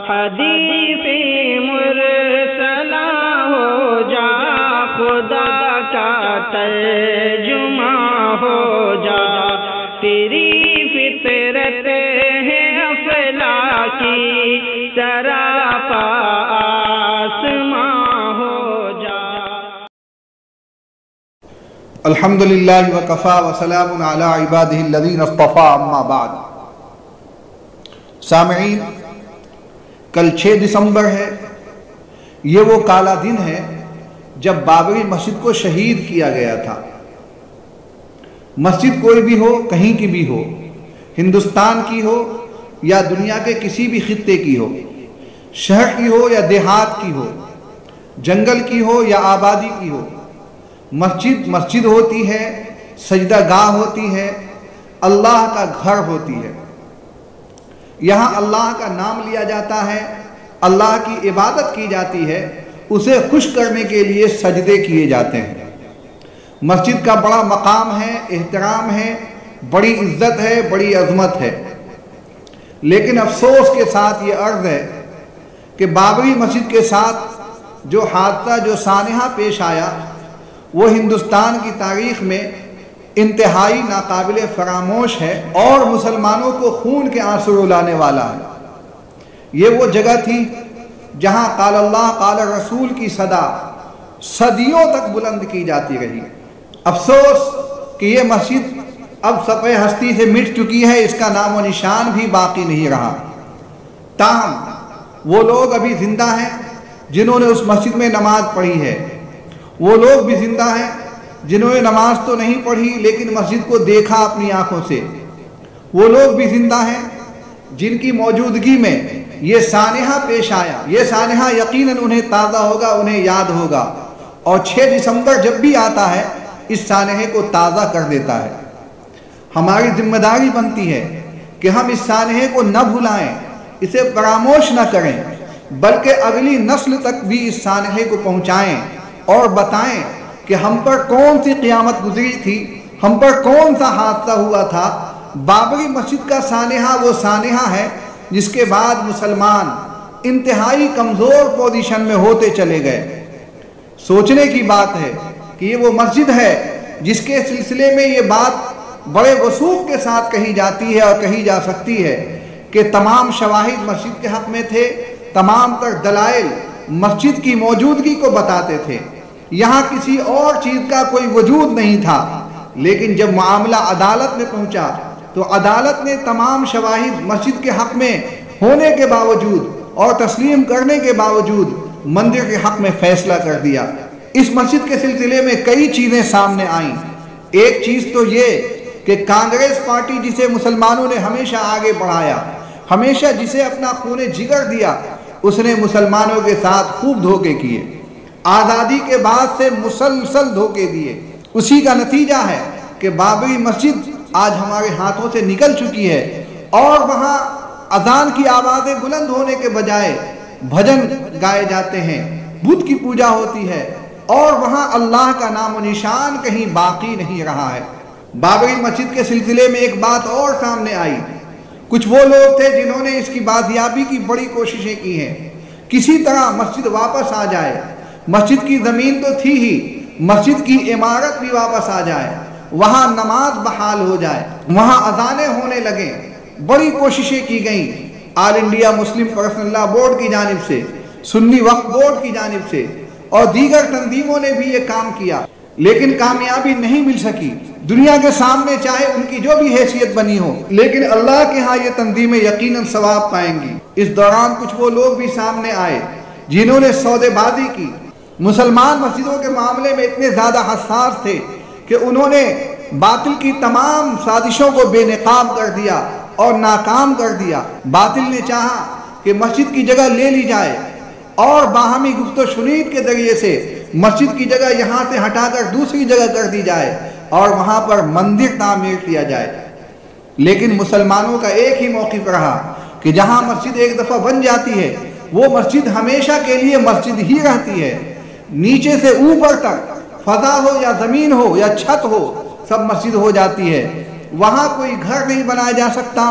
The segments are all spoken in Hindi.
हदीस मुरसला हो जा, खुदा का तर्जुमा हो जा। तेरी फितरत है अफला की सरापा आसमां हो जा। अल्हम्दुलिल्लाह वकफ़ा वसलाम अला इबादिल्लज़ीन अस्तफ़ा अम्मा बाद। कल 6 दिसंबर है। ये वो काला दिन है जब बाबरी मस्जिद को शहीद किया गया था। मस्जिद कोई भी हो, कहीं की भी हो, हिंदुस्तान की हो या दुनिया के किसी भी खत्े की हो, शहर की हो या देहात की हो, जंगल की हो या आबादी की हो, मस्जिद मस्जिद होती है, सजदा गाह होती है, अल्लाह का घर होती है। यहाँ अल्लाह का नाम लिया जाता है, अल्लाह की इबादत की जाती है, उसे खुश करने के लिए सजदे किए जाते हैं। मस्जिद का बड़ा मकाम है, एहतराम है, बड़ी इज़्ज़त है, बड़ी अजमत है। लेकिन अफसोस के साथ ये अर्ज़ है कि बाबरी मस्जिद के साथ जो हादसा, जो सानहा पेश आया, वो हिंदुस्तान की तारीख में इंतहाई नाकबिल फरामोश है और मुसलमानों को खून के आँसू रुलाने वाला है। ये वो जगह थी जहाँ काल अल्लाह, काल रसूल की सदा सदियों तक बुलंद की जाती रही। अफसोस कि ये मस्जिद अब सफ़े हस्ती से मिट चुकी है, इसका नाम व निशान भी बाकी नहीं रहा। ताहम वो लोग अभी ज़िंदा हैं जिन्होंने उस मस्जिद में नमाज़ पढ़ी है। वो लोग भी ज़िंदा हैं जिन्होंने नमाज़ तो नहीं पढ़ी, लेकिन मस्जिद को देखा अपनी आँखों से। वो लोग भी ज़िंदा हैं, जिनकी मौजूदगी में ये सानहा पेश आया। ये सानहा यकीनन उन्हें ताज़ा होगा, उन्हें याद होगा। और 6 दिसंबर जब भी आता है, इस सानहे को ताज़ा कर देता है। हमारी ज़िम्मेदारी बनती है कि हम इस सानहे को न भुलाएँ, इसे परामोश न करें, बल्कि अगली नस्ल तक भी इस सानहे को पहुंचाएँ और बताएँ कि हम पर कौन सी क़ियामत गुजरी थी? हम पर कौन सा हादसा हुआ था? बाबरी मस्जिद का सानहा वो सानहा है जिसके बाद मुसलमान इंतहाई कमज़ोर पोजीशन में होते चले गए। सोचने की बात है कि ये वो मस्जिद है जिसके सिलसिले में ये बात बड़े वसूख के साथ कही जाती है और कही जा सकती है कि तमाम शवाहिद मस्जिद के हक में थे, तमाम तर दलाइल मस्जिद की मौजूदगी को बताते थे। यहाँ किसी और चीज़ का कोई वजूद नहीं था। लेकिन जब मामला अदालत में पहुँचा तो अदालत ने तमाम शवाहिद मस्जिद के हक में होने के बावजूद और तस्लीम करने के बावजूद मंदिर के हक में फैसला कर दिया। इस मस्जिद के सिलसिले में कई चीज़ें सामने आईं। एक चीज़ तो ये कि कांग्रेस पार्टी जिसे मुसलमानों ने हमेशा आगे बढ़ाया, हमेशा जिसे अपना खून जिगर दिया, उसने मुसलमानों के साथ खूब धोखे किए। आज़ादी के बाद से मुसलसल धोखे दिए। उसी का नतीजा है कि बाबरी मस्जिद आज हमारे हाथों से निकल चुकी है और वहाँ अजान की आवाज़ें बुलंद होने के बजाय भजन गाए जाते हैं, बुद्ध की पूजा होती है और वहाँ अल्लाह का नाम निशान कहीं बाकी नहीं रहा है। बाबरी मस्जिद के सिलसिले में एक बात और सामने आई। कुछ वो लोग थे जिन्होंने इसकी बाजियाबी की बड़ी कोशिशें की हैं। किसी तरह मस्जिद वापस आ जाए मस्जिद की ज़मीन तो थी ही, मस्जिद की इमारत भी वापस आ जाए, वहाँ नमाज़ बहाल हो जाए, वहाँ अजाने होने लगे। बड़ी कोशिशें की गई all India Muslim personal law board की जानब से, सुन्नी वक्फ बोर्ड की जानब से, और दीगर तंजीमों ने भी ये काम किया। लेकिन कामयाबी नहीं मिल सकी। दुनिया के सामने चाहे उनकी जो भी हैसियत बनी हो, लेकिन अल्लाह के यहाँ ये तंजीमें यकीनन सवाब पाएँगी। इस दौरान कुछ वो लोग भी सामने आए, जिन्होंने सौदेबाजी की। मुसलमान मस्जिदों के मामले में इतने ज़्यादा हसास थे कि उन्होंने बातिल की तमाम साजिशों को बेनकाब कर दिया और नाकाम कर दिया। बातिल ने चाहा कि मस्जिद की जगह ले ली जाए और बाहमी गुफ्त शुनीद के ज़रिए से मस्जिद की जगह यहाँ से हटाकर दूसरी जगह कर दी जाए और वहाँ पर मंदिर तामीर किया जाए। लेकिन मुसलमानों का एक ही मौक़ रहा कि जहाँ मस्जिद एक दफ़ा बन जाती है, वो मस्जिद हमेशा के लिए मस्जिद ही रहती है। नीचे से ऊपर तक फजा हो या ज़मीन हो या छत हो, सब मस्जिद हो जाती है। वहाँ कोई घर नहीं बनाया जा सकता,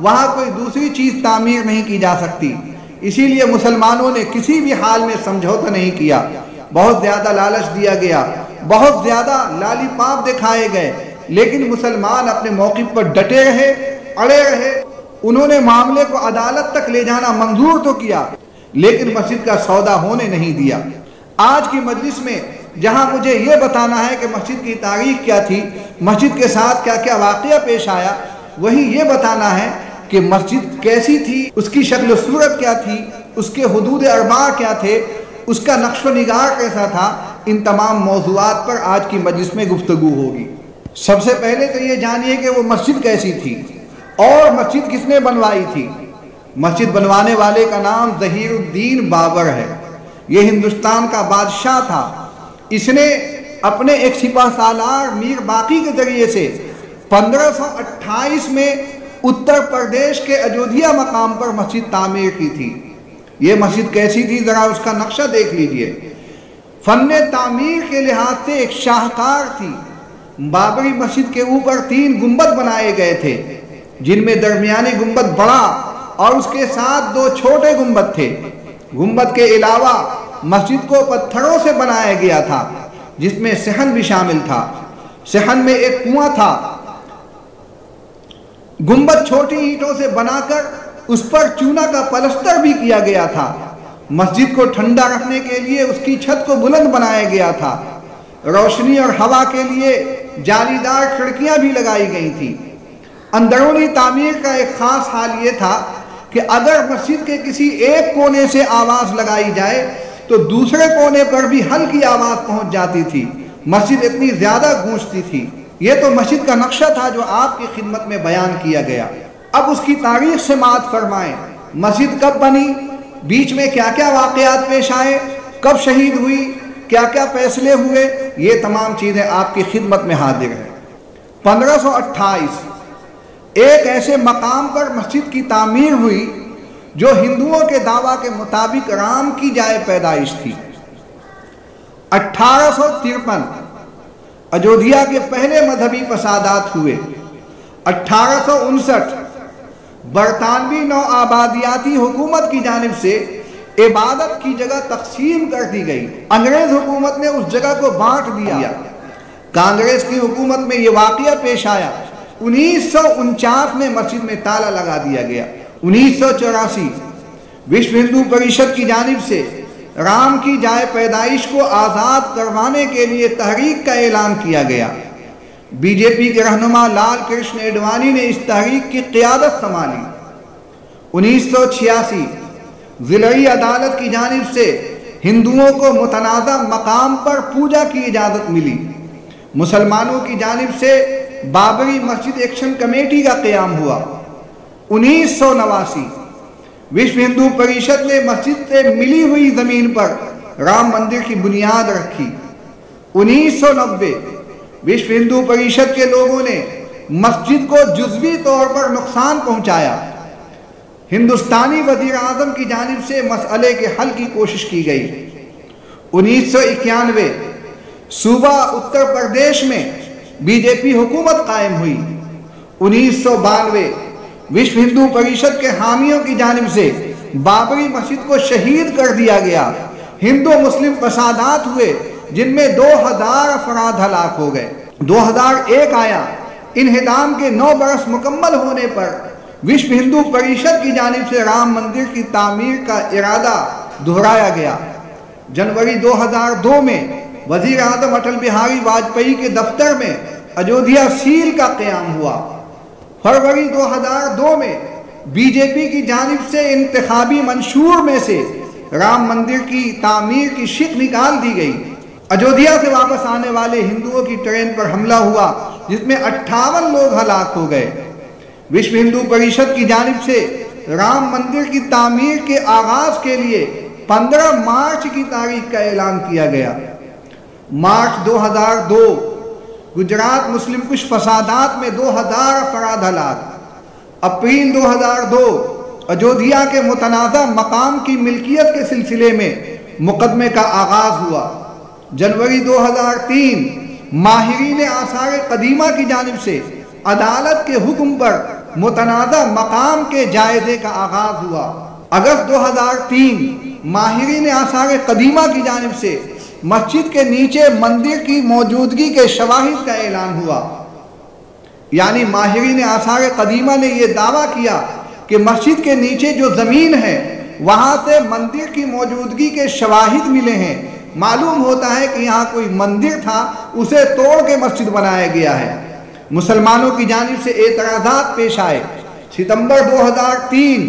वहाँ कोई दूसरी चीज़ तामीर नहीं की जा सकती। इसीलिए मुसलमानों ने किसी भी हाल में समझौता नहीं किया। बहुत ज़्यादा लालच दिया गया, बहुत ज़्यादा लालीपाप दिखाए गए, लेकिन मुसलमान अपने मौके पर डटे रहे, अड़े रहे। उन्होंने मामले को अदालत तक ले जाना मंजूर तो किया, लेकिन मस्जिद का सौदा होने नहीं दिया। आज की मजलिस में जहाँ मुझे ये बताना है कि मस्जिद की तारीख क्या थी, मस्जिद के साथ क्या क्या वाक़ पेश आया, वही ये बताना है कि मस्जिद कैसी थी, उसकी शक्ल सूरत क्या थी, उसके हदूद अरबा क्या थे, उसका नक्श निगार कैसा था, इन तमाम मौजूद पर आज की मजलिस में गुफ्तु होगी। सबसे पहले तो ये जानिए कि वो मस्जिद कैसी थी और मस्जिद किसने बनवाई थी। मस्जिद बनवाने वाले का नाम जहीरुद्दीन बाबर है। ये हिंदुस्तान का बादशाह था। इसने अपने एक सिपा सालार मीर बाकी के ज़रिए से 1528 में उत्तर प्रदेश के अयोध्या मकाम पर मस्जिद तामीर की थी। ये मस्जिद कैसी थी? ज़रा उसका नक्शा देख लीजिए। फन तामीर के लिहाज से एक शाहकार थी। बाबरी मस्जिद के ऊपर तीन गुंबद बनाए गए थे, जिनमें दरमियानी गुंबद बड़ा और उसके साथ दो छोटे गुंबद थे। गुंबद के अलावा मस्जिद को पत्थरों से बनाया गया था, जिसमें सहन भी शामिल था। सहन में एक कुआँ था। गुंबद छोटी ईंटों से बनाकर उस पर चूना का पलस्तर भी किया गया था। मस्जिद को ठंडा रखने के लिए उसकी छत को बुलंद बनाया गया था। रोशनी और हवा के लिए जालीदार खिड़कियाँ भी लगाई गई थी। अंदरूनी तामीर का एक खास हाल ये था कि अगर मस्जिद के किसी एक कोने से आवाज़ लगाई जाए तो दूसरे कोने पर भी हल्की आवाज़ पहुँच जाती थी। मस्जिद इतनी ज़्यादा गूंजती थी। ये तो मस्जिद का नक्शा था जो आपकी खिदमत में बयान किया गया। अब उसकी तारीख से मात फरमाएँ, मस्जिद कब बनी, बीच में क्या क्या वाकयात पेश आए, कब शहीद हुई क्या क्या फैसले हुए, ये तमाम चीज़ें आपकी खिदमत में हाजिर हैं। 1528 एक ऐसे मकाम पर मस्जिद की तामीर हुई, जो हिंदुओं के दावा के मुताबिक राम की जाए पैदाइश थी। अठारह अयोध्या के पहले मजहबी फसादात हुए। अठारह बरतानवी नौ आबादियाती हुकूमत की जानब से इबादत की जगह तकसीम कर दी गई। अंग्रेज़ हुकूमत ने उस जगह को बांट दिया। कांग्रेस की हुकूमत में यह वाक़ पेश आया। उन्नीस सौ उनचास में मस्जिद में ताला लगा दिया गया। उन्नीस सौ चौरासी, विश्व हिंदू परिषद की जानब से राम की जाए पैदाइश को आज़ाद करवाने के लिए तहरीक का ऐलान किया गया। बीजेपी के रहनुमा लाल कृष्ण एडवाणी ने इस तहरीक की क्यादत संभाली। उन्नीस सौ छियासी जिलई अदालत की जानब से हिंदुओं को मुतनाज़ा मकाम पर पूजा की इजाज़त मिली। मुसलमानों की जानब से बाबरी मस्जिद एक्शन कमेटी का क्याम हुआ। उन्नीस सौ नवासी। विश्व हिंदू परिषद ने मस्जिद से मिली हुई ज़मीन पर राम मंदिर की बुनियाद रखी। उन्नीस सौ नब्बे। विश्व हिंदू परिषद के लोगों ने मस्जिद को जुजवी तौर पर नुकसान पहुँचाया। हिंदुस्तानी वज़ीर आज़म की जानब से मसले के हल की कोशिश की गई। उन्नीस सौ इक्यानवे। सूबा उत्तर प्रदेश में बीजेपी हुकूमत कायम हुई। उन्नीस सौ बानवे विश्व हिंदू परिषद के हामियों की जानब से बाबरी मस्जिद को शहीद कर दिया गया। हिंदू मुस्लिम फसादात हुए, जिनमें दो हज़ार अफराद हलाक हो गए। दो हज़ार एक आया इनहदाम के नौ बरस मुकम्मल होने पर विश्व हिंदू परिषद की जानब से राम मंदिर की तामीर का इरादा दोहराया गया। जनवरी 2002 में वज़ीर आज़म अटल बिहारी वाजपेयी के दफ्तर में अयोध्या सील का क्याम हुआ। फरवरी 2002 में बीजेपी की जानब से इंतखाबी मंशूर में से राम मंदिर की तामीर की शिक निकाल दी गई। अयोध्या से वापस आने वाले हिंदुओं की ट्रेन पर हमला हुआ, जिसमें अट्ठावन लोग हलाक हो गए। विश्व हिंदू परिषद की जानब से राम मंदिर की तामीर के आगाज़ के लिए 15 मार्च की तारीख का ऐलान किया गया। मार्च 2002 गुजरात मुस्लिम कुछ फसादात में 2000 अफराद हलाक अप्रैल 2002 अयोध्या के मुतनाज़ा मकाम की मिल्कियत के सिलसिले में मुकदमे का आगाज़ हुआ। जनवरी 2003 माहरीन आसार कदीमा की जानब से अदालत के हुक्म पर मुतनाज़ा मकाम के जायजे का आगाज़ हुआ। अगस्त 2003 माहिरीन आसार कदीमा की जानब से मस्जिद के नीचे मंदिर की मौजूदगी के शवाहिद का ऐलान हुआ। यानी माहिरीन आसार कदीमा ने यह दावा किया कि मस्जिद के नीचे जो ज़मीन है, वहाँ से मंदिर की मौजूदगी के शवाहिद मिले हैं। मालूम होता है कि यहाँ कोई मंदिर था, उसे तोड़ के मस्जिद बनाया गया है। मुसलमानों की जानब से एतराज़ात पेश आए। सितंबर 2003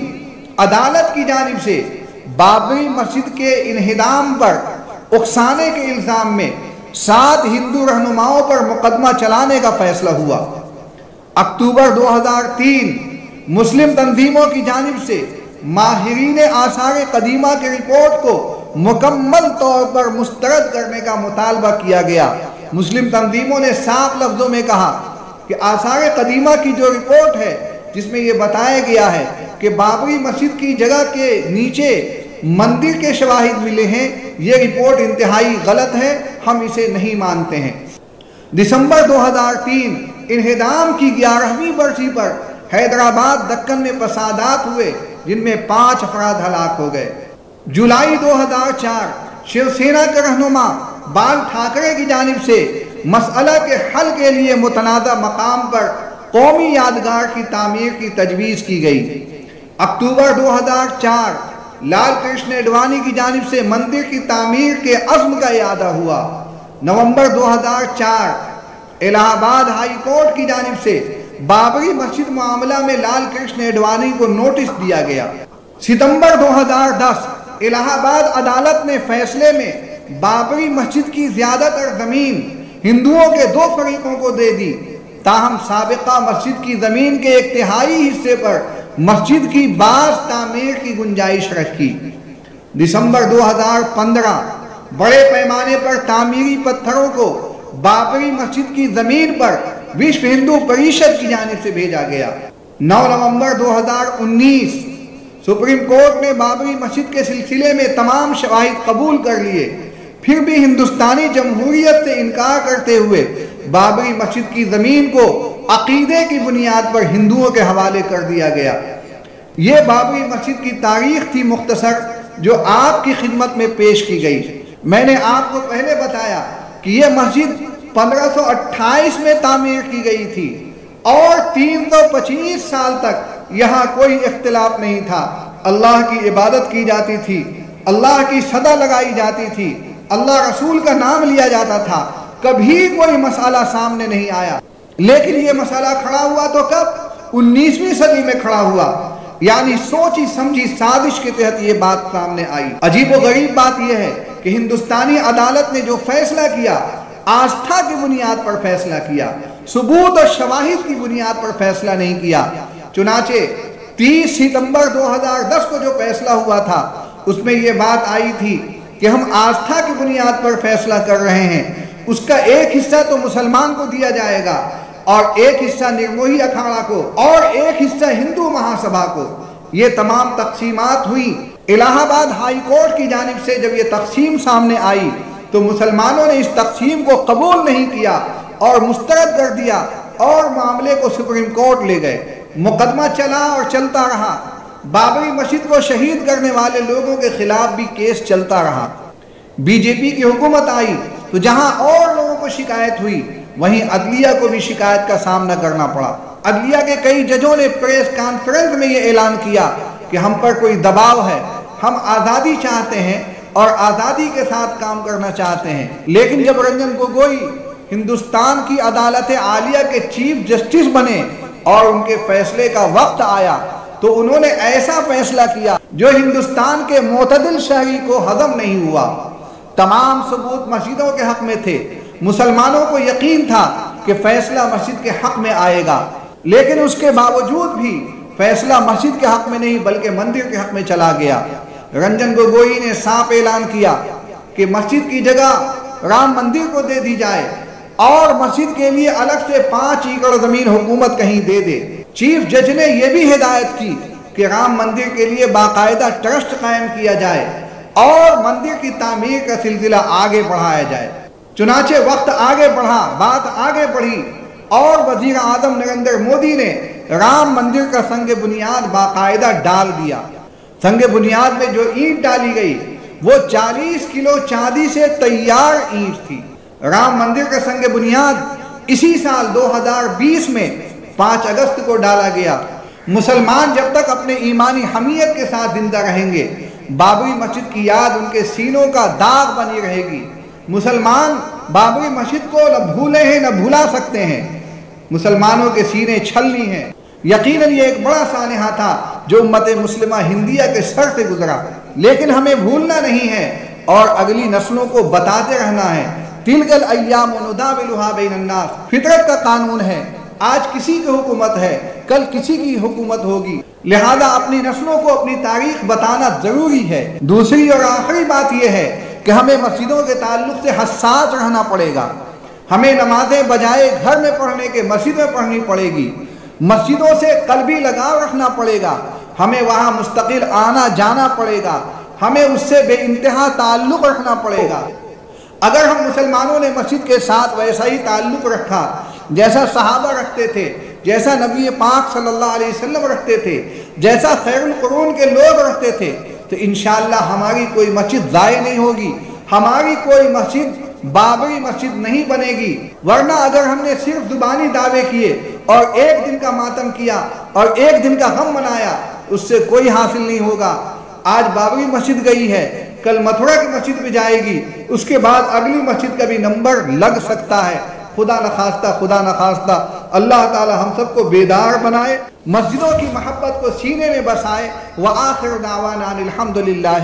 अदालत की जानब से बाबरी मस्जिद के इनहदाम पर उकसाने के इल्ज़ाम में सात हिंदू रहनुमाओं पर मुकदमा चलाने का फैसला हुआ। अक्टूबर 2003 मुस्लिम तंजीमों की जानब से माहरीन आसार कदीमा की रिपोर्ट को मुकम्मल तौर पर मुस्तरद करने का मुतालबा किया गया। मुस्लिम तंजीमों ने साफ़ लफ्ज़ों में कहा कि आसार कदीमा की जो रिपोर्ट है, जिसमें यह बताया गया है कि बाबरी मस्जिद की जगह के नीचे मंदिर के शवाहिद मिले हैं, ये रिपोर्ट इंतहाई गलत है, हम इसे नहीं मानते हैं। दिसंबर 2003 इन्हदाम की ग्यारहवीं बरसी पर हैदराबाद दक्कन में फसादात हुए, जिनमें पाँच अफराद हलाक हो गए। जुलाई 2004 शिवसेना के रहनुमा बाल ठाकरे की जानब से मसला के हल के लिए मुतनाज़ा मकाम पर कौमी यादगार की तामीर की तजवीज़ की गई। अक्टूबर 2004 लाल कृष्ण अडवाणी की जानब से मंदिर की तामीर के अज़्म का यादा हुआ। नवंबर 2004 इलाहाबाद हाई कोर्ट की जानब से बाबरी मस्जिद मामला में लाल कृष्ण अडवाणी को नोटिस दिया गया। सितंबर 2010 इलाहाबाद अदालत ने फैसले में बाबरी मस्जिद की ज़्यादातर ज़मीन हिंदुओं के दो फरीकों को दे दी। ताहम सबका मस्जिद की ज़मीन के एक तिहाई हिस्से पर मस्जिद की बास तामीर की गुंजाइश रखी। दिसंबर 2015 बड़े पैमाने पर तामीरी पत्थरों को बाबरी मस्जिद की ज़मीन पर विश्व हिंदू परिषद की जानब से भेजा गया। 9 नवंबर 2019 सुप्रीम कोर्ट ने बाबरी मस्जिद के सिलसिले में तमाम शवाहिद कबूल कर लिए। फिर भी हिंदुस्तानी जमहूरियत से इनकार करते हुए बाबरी मस्जिद की ज़मीन को अकीदे की बुनियाद पर हिंदुओं के हवाले कर दिया गया। ये बाबरी मस्जिद की तारीख थी मुख्तसर, जो आपकी खिदमत में पेश की गई। मैंने आपको पहले बताया कि यह मस्जिद 1528 में तामीर की गई थी और 325 साल तक यहाँ कोई इख्तलाफ नहीं था। अल्लाह की इबादत की जाती थी, अल्लाह की सदा लगाई जाती थी, अल्लाह रसूल का नाम लिया जाता था। कभी कोई मसाला सामने नहीं आया। लेकिन ये मसाला खड़ा हुआ तो कब? 19वीं सदी में खड़ा हुआ। यानी सोची समझी साजिश के तहत ये बात सामने आई। अजीब गरीब बात यह है कि हिंदुस्तानी अदालत ने जो फैसला किया, आस्था की बुनियाद पर फैसला किया, सबूत और शवाहिद की बुनियाद पर फैसला नहीं किया। चुनाचे 30 सितंबर 2010 को जो फैसला हुआ था, उसमें यह बात आई थी कि हम आस्था की बुनियाद पर फैसला कर रहे हैं। उसका एक हिस्सा तो मुसलमान को दिया जाएगा और एक हिस्सा निर्मोही अखाड़ा को, और एक हिस्सा हिंदू महासभा को। ये तमाम तकसीमात हुई। इलाहाबाद हाई कोर्ट की जानब से जब ये तकसीम सामने आई तो मुसलमानों ने इस तकसीम को कबूल नहीं किया और मुस्तरद कर दिया और मामले को सुप्रीम कोर्ट ले गए। मुकदमा चला और चलता रहा। बाबरी मस्जिद को शहीद करने वाले लोगों के खिलाफ भी केस चलता रहा। बीजेपी की हुकूमत आई तो जहाँ और लोगों को शिकायत हुई वहीं अदलिया को भी शिकायत का सामना करना पड़ा। अदलिया के कई जजों ने प्रेस कॉन्फ्रेंस में ये ऐलान किया कि हम पर कोई दबाव है। हम आज़ादी चाहते हैं और आज़ादी के साथ काम करना चाहते हैं। लेकिन जब रंजन गोगोई हिंदुस्तान की अदालत आलिया के चीफ जस्टिस बने और उनके फैसले का वक्त आया तो उन्होंने ऐसा फैसला किया जो हिंदुस्तान के मोतदिल शहरी को हजम नहीं हुआ। तमाम सबूत मस्जिदों के हक में थे। मुसलमानों को यकीन था कि फैसला मस्जिद के हक में आएगा। लेकिन उसके बावजूद भी फैसला मस्जिद के हक में नहीं, बल्कि मंदिर के हक में चला गया। रंजन गोगोई ने साफ़ ऐलान किया कि मस्जिद की जगह राम मंदिर को दे दी जाए और मस्जिद के लिए अलग से पाँच एकड़ ज़मीन हुकूमत कहीं दे दे। चीफ जज ने यह भी हिदायत की कि राम मंदिर के लिए बाकायदा ट्रस्ट कायम किया जाए और मंदिर की तामीर का सिलसिला आगे बढ़ाया जाए। चुनाचे वक्त आगे बढ़ा, बात आगे बढ़ी। और वज़ीर आज़म नरेंद्र मोदी ने राम मंदिर का संग बुनियाद बाकायदा डाल दिया। संग बुनियाद में जो ईंट डाली गई, वो 40 किलो चांदी से तैयार ईंट थी। राम मंदिर का संग बुनियाद इसी साल 2020 में 5 अगस्त को डाला गया। मुसलमान जब तक अपने ईमानी हमीयत के साथ ज़िंदा रहेंगे, बाबरी मस्जिद की याद उनके सीनों का दाग बनी रहेगी। मुसलमान बाबरी मस्जिद को न भूले हैं, न भुला सकते हैं। मुसलमानों के सीने छलनी हैं। यकीनन ये एक बड़ा सानहा था जो उम्मत मुस्लिमा हिंदिया के सर से गुजरा। लेकिन हमें भूलना नहीं है और अगली नस्लों को बताते रहना है। तिलगल अयाम फितरत का कानून है। आज किसी की हुकूमत है, कल किसी की हुकूमत होगी। लिहाजा अपनी नस्लों को अपनी तारीख बताना ज़रूरी है। दूसरी और आखिरी बात यह है कि हमें मस्जिदों के ताल्लुक से हसास रहना पड़ेगा। हमें नमाजें बजाय घर में पढ़ने के, मस्जिद में पढ़नी पड़ेगी। मस्जिदों से कलबी लगाव रखना पड़ेगा। हमें वहाँ मुस्तकिल आना जाना पड़ेगा। हमें उससे बे इंतहा ताल्लुक रखना पड़ेगा। अगर हम मुसलमानों ने मस्जिद के साथ वैसा ही ताल्लुक रखा, जैसा सहाबा रखते थे, जैसा नबी पाक सल्लल्लाहु अलैहि वसल्लम रखते थे, जैसा खैरुल के लोग रखते थे तो इन हमारी कोई मस्जिद ज़ाय नहीं होगी, हमारी कोई मस्जिद बाबरी मस्जिद नहीं बनेगी। वरना अगर हमने सिर्फ़ जुबानी दावे किए और एक दिन का मातम किया और एक दिन का गम मनाया, उससे कोई हासिल नहीं होगा। आज बाबरी मस्जिद गई है, कल मथुरा की मस्जिद भी जाएगी, उसके बाद अगली मस्जिद का भी नंबर लग सकता है। खुदा न खास्ता, खुदा न खास्ता। अल्लाह ताला हम सबको बेदार बनाए, मस्जिदों की मोहब्बत को सीने में बसाए। व आखिर दावाना अलहमदिल्ला